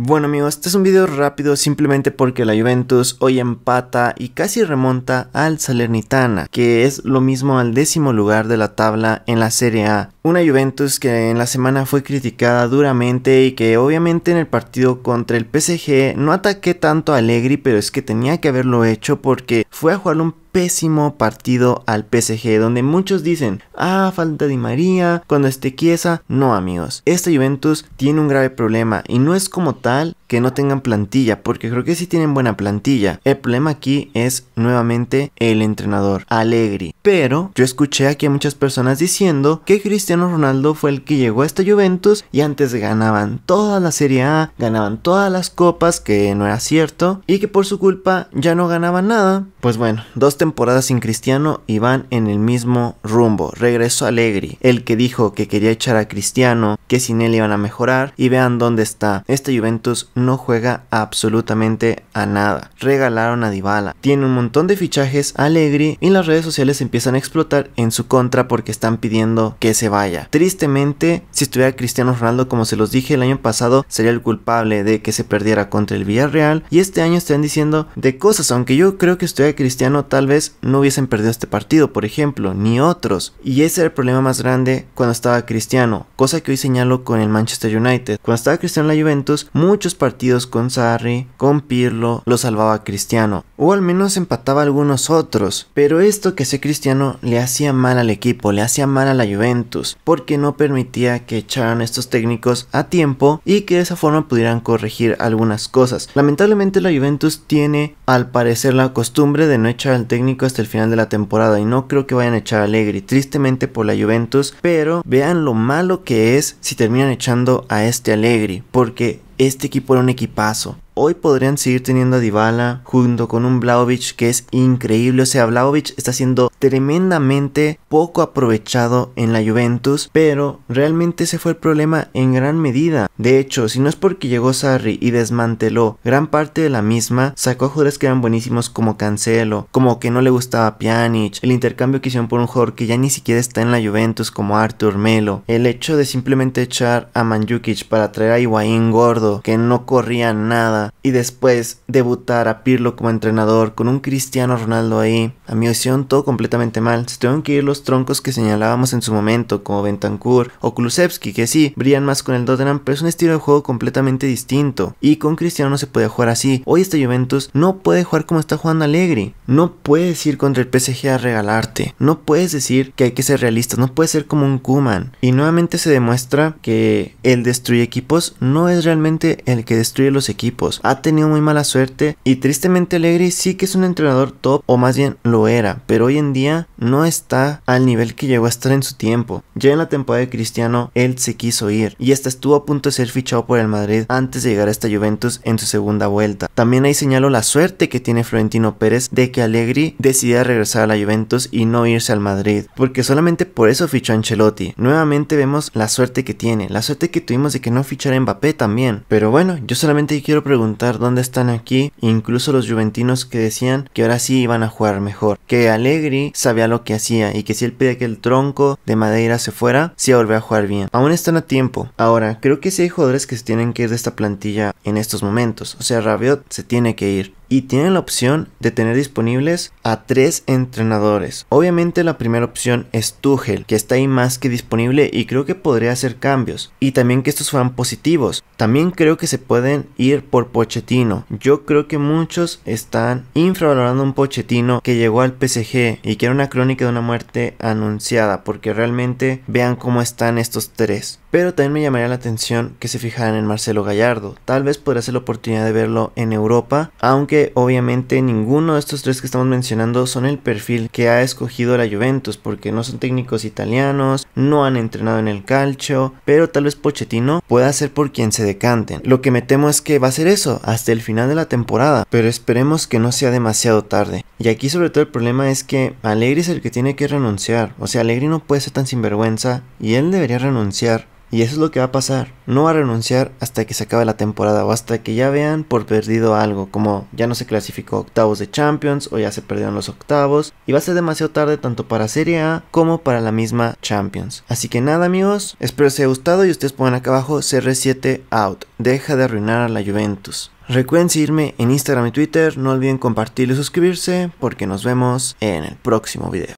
Bueno amigos, este es un video rápido simplemente porque la Juventus hoy empata y casi remonta al Salernitana, que es lo mismo al décimo lugar de la tabla en la Serie A. Una Juventus que en la semana fue criticada duramente y que obviamente en el partido contra el PSG no ataqué tanto a Allegri, pero es que tenía que haberlo hecho porque fue a jugar un pésimo partido al PSG, donde muchos dicen, ah, falta de María, cuando esté quiesa. No, amigos, esta Juventus tiene un grave problema y no es como tal que no tengan plantilla, porque creo que sí tienen buena plantilla. El problema aquí es nuevamente el entrenador, Allegri. Pero yo escuché aquí a muchas personas diciendo que Cristiano Ronaldo fue el que llegó a esta Juventus y antes ganaban toda la Serie A, ganaban todas las copas, que no era cierto, y que por su culpa ya no ganaban nada. Pues bueno, dos temporadas sin Cristiano y van en el mismo rumbo. Regresó Allegri, el que dijo que quería echar a Cristiano, que sin él iban a mejorar, y vean dónde está. Esta Juventus no juega absolutamente a nada. Regalaron a Dybala. Tiene un montón de fichajes Allegri y las redes sociales empiezan a explotar en su contra porque están pidiendo que se vaya. Tristemente, si estuviera Cristiano Ronaldo como se los dije el año pasado, sería el culpable de que se perdiera contra el Villarreal y este año están diciendo de cosas, aunque yo creo que estuviera Cristiano tal vez no hubiesen perdido este partido, por ejemplo, ni otros. Y ese era el problema más grande cuando estaba Cristiano, cosa que hoy señalo con el Manchester United. Cuando estaba Cristiano en la Juventus, muchos partidos con Sarri, con Pirlo, lo salvaba Cristiano, o al menos empataba algunos otros, pero esto que ese Cristiano le hacía mal al equipo, le hacía mal a la Juventus, porque no permitía que echaran estos técnicos a tiempo y que de esa forma pudieran corregir algunas cosas. Lamentablemente la Juventus tiene al parecer la costumbre de no echar al técnico hasta el final de la temporada y no creo que vayan a echar a Allegri, tristemente por la Juventus, pero vean lo malo que es si terminan echando a este Allegri, porque este equipo era un equipazo. Hoy podrían seguir teniendo a Dybala junto con un Vlaovic que es increíble. O sea, Vlaovic está siendo tremendamente poco aprovechado en la Juventus, pero realmente ese fue el problema en gran medida. De hecho, si no es porque llegó Sarri y desmanteló gran parte de la misma, sacó a jugadores que eran buenísimos como Cancelo, como que no le gustaba Pjanic, el intercambio que hicieron por un jugador que ya ni siquiera está en la Juventus como Arthur Melo, el hecho de simplemente echar a Manjukic para traer a Higuaín gordo, que no corría nada, y después debutar a Pirlo como entrenador con un Cristiano Ronaldo ahí, a mi hicieron todo completamente mal. Se tuvieron que ir los troncos que señalábamos en su momento, como Bentancur o Kulusevski, que sí, brillan más con el Tottenham, pero es un estilo de juego completamente distinto. Y con Cristiano no se puede jugar así. Hoy este Juventus no puede jugar como está jugando Allegri. No puedes ir contra el PSG a regalarte. No puedes decir que hay que ser realistas. No puedes ser como un Kuman. Y nuevamente se demuestra que el destruye equipos no es realmente el que destruye los equipos ha tenido muy mala suerte y tristemente Allegri sí que es un entrenador top o más bien lo era, pero hoy en día no está al nivel que llegó a estar en su tiempo. Ya en la temporada de Cristiano él se quiso ir y hasta estuvo a punto de ser fichado por el Madrid antes de llegar a esta Juventus en su segunda vuelta. También ahí señalo la suerte que tiene Florentino Pérez de que Allegri decidiera regresar a la Juventus y no irse al Madrid, porque solamente por eso fichó a Ancelotti. Nuevamente vemos la suerte que tiene, la suerte que tuvimos de que no fichara a Mbappé también. Pero bueno, yo solamente quiero preguntar dónde están aquí, incluso los juventinos que decían que ahora sí iban a jugar mejor, que Allegri sabía lo que hacía y que si él pide que el tronco de Madeira se fuera, sí volver a jugar bien. Aún están a tiempo. Ahora, creo que sí hay jugadores que se tienen que ir de esta plantilla en estos momentos. O sea, Rabiot se tiene que ir y tienen la opción de tener disponibles a tres entrenadores. Obviamente la primera opción es Tuchel, que está ahí más que disponible y creo que podría hacer cambios. Y también que estos fueran positivos. También creo que se pueden ir por Pochettino. Yo creo que muchos están infravalorando un Pochettino que llegó al PSG y que era una crónica de una muerte anunciada, porque realmente vean cómo están estos tres. Pero también me llamaría la atención que se fijaran en Marcelo Gallardo. Tal vez podría ser la oportunidad de verlo en Europa, aunque obviamente ninguno de estos tres que estamos mencionando son el perfil que ha escogido la Juventus, porque no son técnicos italianos, no han entrenado en el calcio, pero tal vez Pochettino pueda ser por quien se decanten. Lo que me temo es que va a ser eso, hasta el final de la temporada, pero esperemos que no sea demasiado tarde. Y aquí sobre todo el problema es que Allegri es el que tiene que renunciar, o sea, Allegri no puede ser tan sinvergüenza y él debería renunciar Y eso es lo que va a pasar. No va a renunciar hasta que se acabe la temporada o hasta que ya vean por perdido algo, como ya no se clasificó octavos de Champions o ya se perdieron los octavos. Y va a ser demasiado tarde tanto para Serie A como para la misma Champions. Así que nada amigos, espero os haya gustado y ustedes pongan acá abajo CR7 out. Deja de arruinar a la Juventus. Recuerden seguirme en Instagram y Twitter, no olviden compartir y suscribirse porque nos vemos en el próximo video.